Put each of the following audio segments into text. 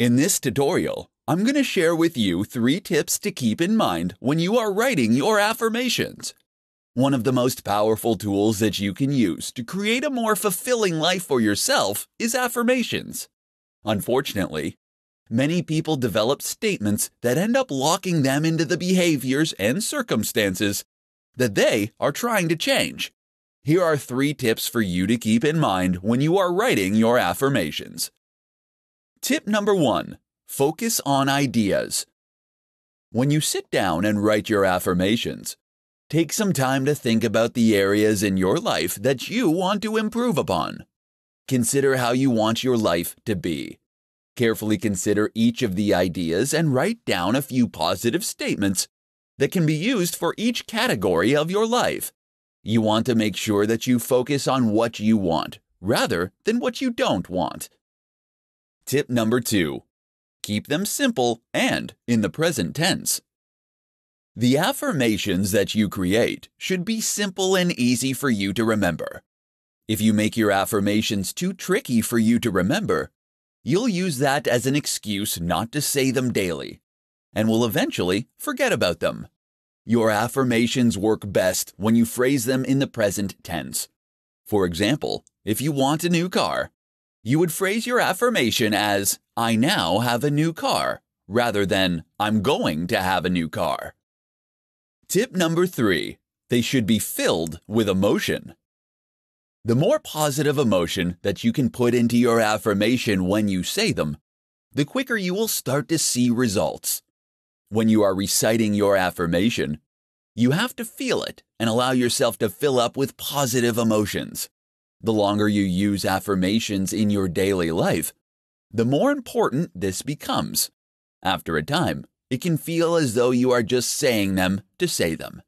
In this tutorial, I'm going to share with you three tips to keep in mind when you are writing your affirmations. One of the most powerful tools that you can use to create a more fulfilling life for yourself is affirmations. Unfortunately, many people develop statements that end up locking them into the behaviors and circumstances that they are trying to change. Here are three tips for you to keep in mind when you are writing your affirmations. Tip number one focus on ideas. When you sit down and write your affirmations, take some time to think about the areas in your life that you want to improve upon. Consider how you want your life to be. Carefully consider each of the ideas and write down a few positive statements that can be used for each category of your life. You want to make sure that you focus on what you want rather than what you don't want. Tip number two keep them simple and in the present tense. The affirmations that you create should be simple and easy for you to remember. If you make your affirmations too tricky for you to remember, you'll use that as an excuse not to say them daily and will eventually forget about them. Your affirmations work best when you phrase them in the present tense. For example, if you want a new car, you would phrase your affirmation as, I now have a new car, rather than, I'm going to have a new car. Tip number three they should be filled with emotion. The more positive emotion that you can put into your affirmation when you say them, the quicker you will start to see results. When you are reciting your affirmation, you have to feel it and allow yourself to fill up with positive emotions. The longer you use affirmations in your daily life, the more important this becomes. After a time, it can feel as though you are just saying them to say them.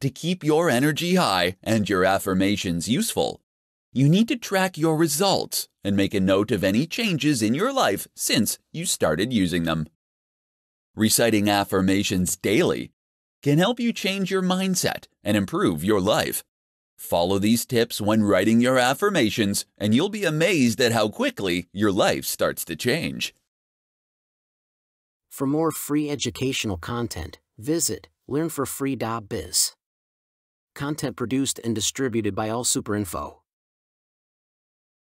To keep your energy high and your affirmations useful, you need to track your results and make a note of any changes in your life since you started using them. Reciting affirmations daily can help you change your mindset and improve your life. Follow these tips when writing your affirmations, and you'll be amazed at how quickly your life starts to change. For more free educational content, visit learnforfree.biz. Content produced and distributed by AllSuperInfo.